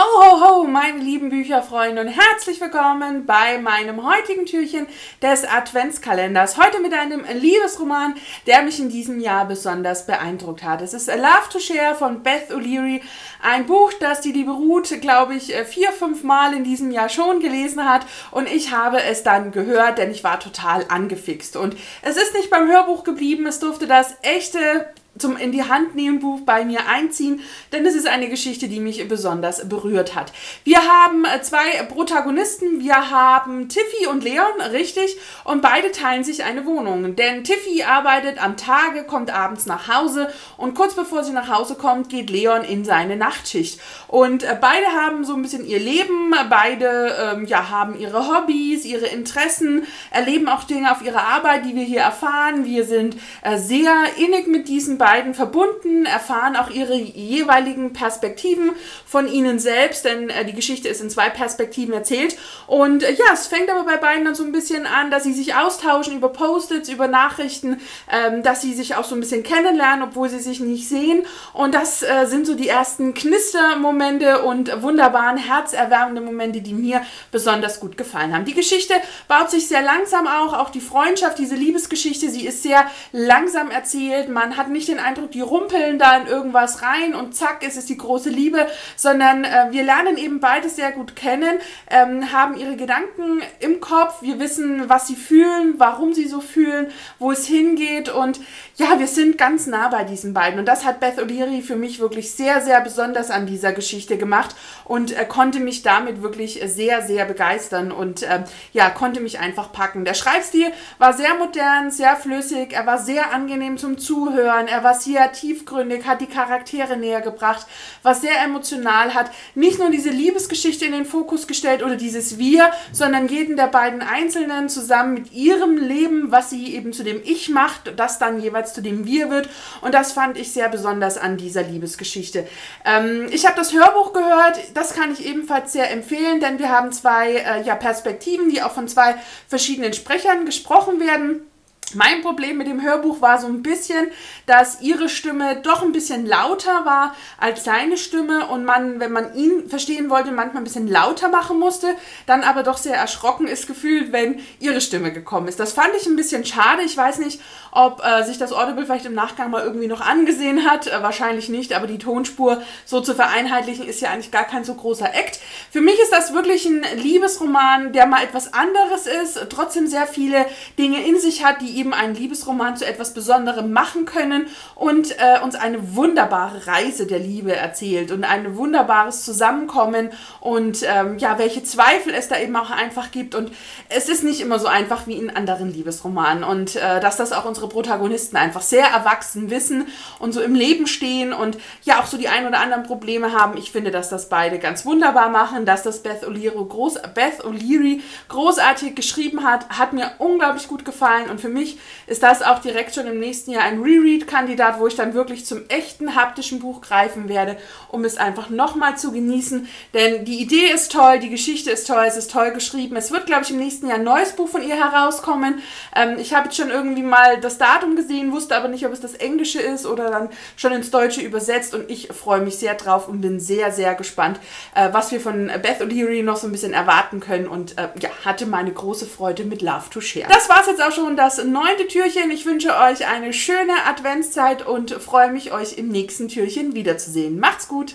Ho, ho, ho, meine lieben Bücherfreunde und herzlich willkommen bei meinem heutigen Türchen des Adventskalenders. Heute mit einem Liebesroman, der mich in diesem Jahr besonders beeindruckt hat. Es ist A Love to Share von Beth O'Leary, ein Buch, das die liebe Ruth, glaube ich, vier, fünf Mal in diesem Jahr schon gelesen hat und ich habe es dann gehört, denn ich war total angefixt. Und es ist nicht beim Hörbuch geblieben, es durfte das echte zum in die Hand nehmen Buch bei mir einziehen, denn es ist eine Geschichte, die mich besonders berührt hat. Wir haben äh, zwei Protagonisten, wir haben Tiffy und Leon, richtig, und beide teilen sich eine Wohnung, denn Tiffy arbeitet am Tage, kommt abends nach Hause und kurz bevor sie nach Hause kommt, geht Leon in seine Nachtschicht. Und äh, beide haben so ein bisschen ihr Leben, beide ähm, ja, haben ihre Hobbys, ihre Interessen, erleben auch Dinge auf ihrer Arbeit, die wir hier erfahren. Wir sind äh, sehr innig mit diesen beiden verbunden, erfahren auch ihre jeweiligen Perspektiven von ihnen selbst, denn äh, die Geschichte ist in zwei Perspektiven erzählt. Und äh, ja, es fängt aber bei beiden dann so ein bisschen an, dass sie sich austauschen über Post-its, über Nachrichten, ähm, dass sie sich auch so ein bisschen kennenlernen, obwohl sie sich nicht sehen. Und das äh, sind so die ersten Knistermomente und wunderbaren, herzerwärmende Momente, die mir besonders gut gefallen haben. Die Geschichte baut sich sehr langsam auch, auch die Freundschaft, diese Liebesgeschichte, sie ist sehr langsam erzählt. Man hat nicht den Eindruck, die rumpeln da in irgendwas rein und zack, ist es die große Liebe, sondern äh, wir lernen eben beides sehr gut kennen, ähm, haben ihre Gedanken im Kopf, wir wissen, was sie fühlen, warum sie so fühlen, wo es hingeht und ja, wir sind ganz nah bei diesen beiden und das hat Beth O'Leary für mich wirklich sehr, sehr besonders an dieser Geschichte gemacht und äh, konnte mich damit wirklich sehr, sehr begeistern und äh, ja, konnte mich einfach packen. Der Schreibstil war sehr modern, sehr flüssig, er war sehr angenehm zum Zuhören, er war sehr tiefgründig, hat die Charaktere näher gebracht, war sehr emotional, hat nicht nur diese Liebesgeschichte in den Fokus gestellt oder dieses Wir, sondern jeden der beiden Einzelnen zusammen mit ihrem Leben, was sie eben zu dem Ich macht, das dann jeweils zu dem Wir wird. Und das fand ich sehr besonders an dieser Liebesgeschichte. Ähm, ich habe das Hörbuch gehört, das kann ich ebenfalls sehr empfehlen, denn wir haben zwei äh, ja, Perspektiven, die auch von zwei verschiedenen Sprechern gesprochen werden. Mein Problem mit dem Hörbuch war so ein bisschen, dass ihre Stimme doch ein bisschen lauter war als seine Stimme und man, wenn man ihn verstehen wollte, manchmal ein bisschen lauter machen musste, dann aber doch sehr erschrocken ist gefühlt, wenn ihre Stimme gekommen ist. Das fand ich ein bisschen schade. Ich weiß nicht, ob äh, sich das Audible vielleicht im Nachgang mal irgendwie noch angesehen hat. Äh, wahrscheinlich nicht, aber die Tonspur so zu vereinheitlichen ist ja eigentlich gar kein so großer Act. Für mich ist das wirklich ein Liebesroman, der mal etwas anderes ist, trotzdem sehr viele Dinge in sich hat, die eben einen Liebesroman zu etwas Besonderem machen können und äh, uns eine wunderbare Reise der Liebe erzählt und ein wunderbares Zusammenkommen und ähm, ja, welche Zweifel es da eben auch einfach gibt. Und es ist nicht immer so einfach wie in anderen Liebesromanen und äh, dass das auch unsere Protagonisten einfach sehr erwachsen wissen und so im Leben stehen und ja auch so die ein oder anderen Probleme haben. Ich finde, dass das beide ganz wunderbar machen, dass das Beth O'Leary, groß, Beth O'Leary großartig geschrieben hat, hat mir unglaublich gut gefallen und für mich ist das auch direkt schon im nächsten Jahr ein Reread-Kandidat, wo ich dann wirklich zum echten haptischen Buch greifen werde, um es einfach nochmal zu genießen. Denn die Idee ist toll, die Geschichte ist toll, es ist toll geschrieben. Es wird, glaube ich, im nächsten Jahr ein neues Buch von ihr herauskommen. Ähm, ich habe jetzt schon irgendwie mal das Datum gesehen, wusste aber nicht, ob es das Englische ist oder dann schon ins Deutsche übersetzt. Und ich freue mich sehr drauf und bin sehr, sehr gespannt, äh, was wir von Beth O'Leary noch so ein bisschen erwarten können. Und äh, ja, hatte meine große Freude mit Love to Share. Das war es jetzt auch schon, das neunte Türchen. Ich wünsche euch eine schöne Adventszeit und freue mich, euch im nächsten Türchen wiederzusehen. Macht's gut!